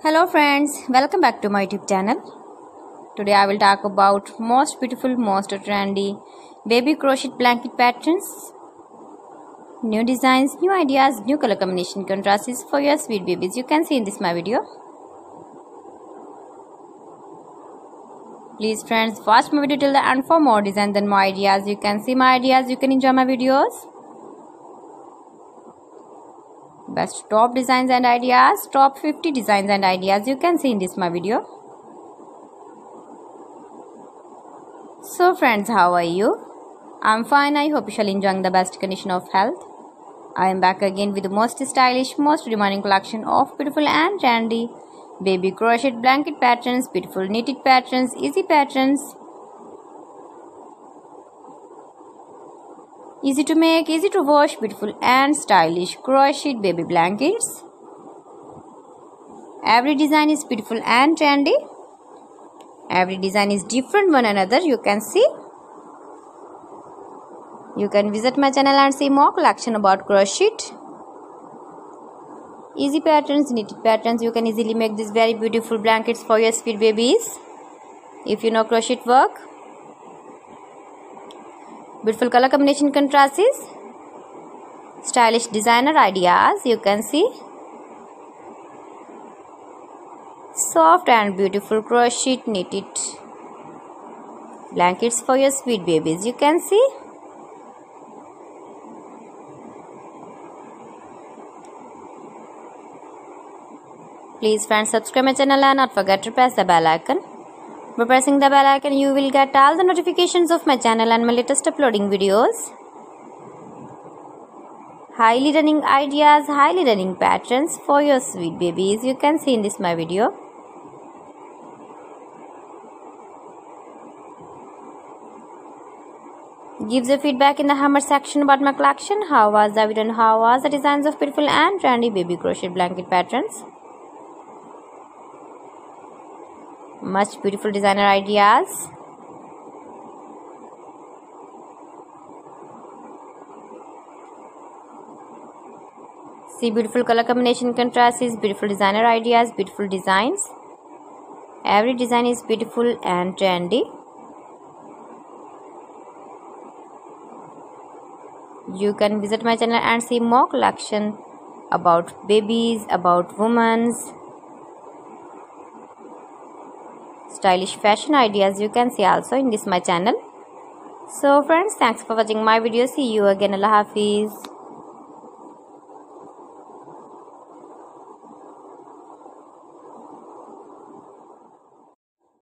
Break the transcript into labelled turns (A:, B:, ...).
A: Hello friends, welcome back to my YouTube channel. Today I will talk about most beautiful, most trendy baby crochet blanket patterns. New designs, new ideas, new color combination contrasts for your sweet babies. You can see in this my video. Please friends, watch my video till the end for more designs and more ideas. You can see my ideas, you can enjoy my videos best top designs and ideas top 50 designs and ideas you can see in this my video. So friends how are you? I'm fine. I hope you shall enjoying the best condition of health. I am back again with the most stylish most demanding collection of beautiful and trendy baby crochet blanket patterns beautiful knitted patterns easy patterns Easy to make, easy to wash, beautiful and stylish crochet baby blankets. Every design is beautiful and trendy. Every design is different one another. You can see. You can visit my channel and see more collection about crochet. Easy patterns, knitted patterns. You can easily make these very beautiful blankets for your sweet babies. If you know crochet work beautiful color combination contrasts stylish designer ideas you can see. Soft and beautiful crochet knitted. Blankets for your sweet babies you can see. Please friends subscribe my channel and not forget to press the bell icon by pressing the bell icon, you will get all the notifications of my channel and my latest uploading videos. Highly running ideas, highly running patterns for your sweet babies. You can see in this my video. Give the feedback in the hammer section about my collection. How was the video and how was the designs of beautiful and trendy baby crochet blanket patterns? Much beautiful designer ideas. See beautiful color combination contrast is beautiful designer ideas beautiful designs. Every design is beautiful and trendy. You can visit my channel and see more collection about babies about women's stylish fashion ideas you can see also in this my channel. So friends thanks for watching my video. See you again. Allah hafiz